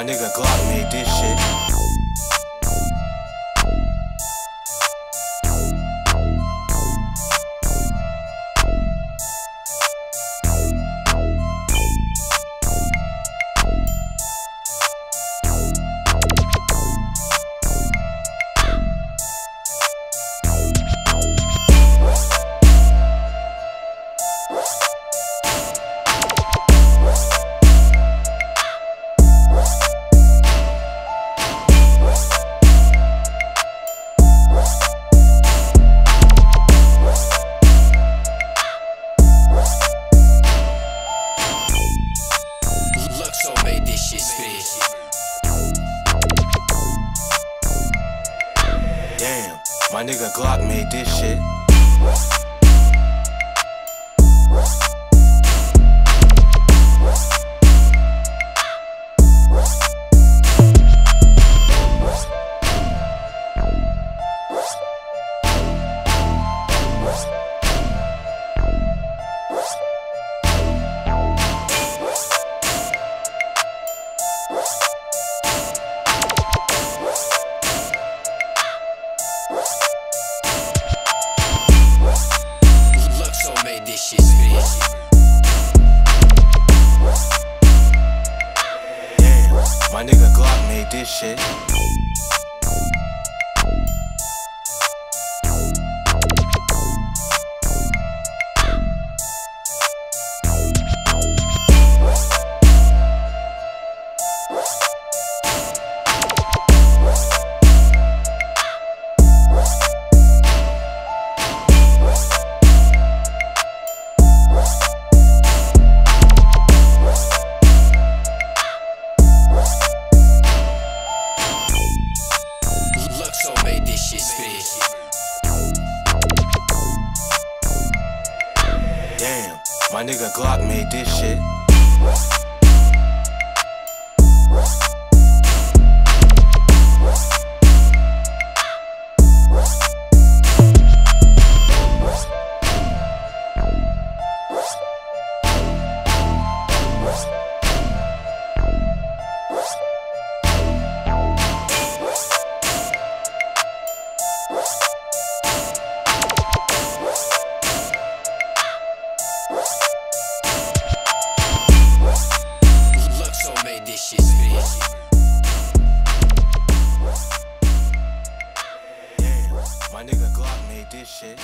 My nigga Glock made this shit. Spit. Damn, my nigga Glock made this shit. Shit. Damn, my nigga Glock made this shit. My nigga Glock made this shit. Shit. Damn, my nigga Glock made this shit.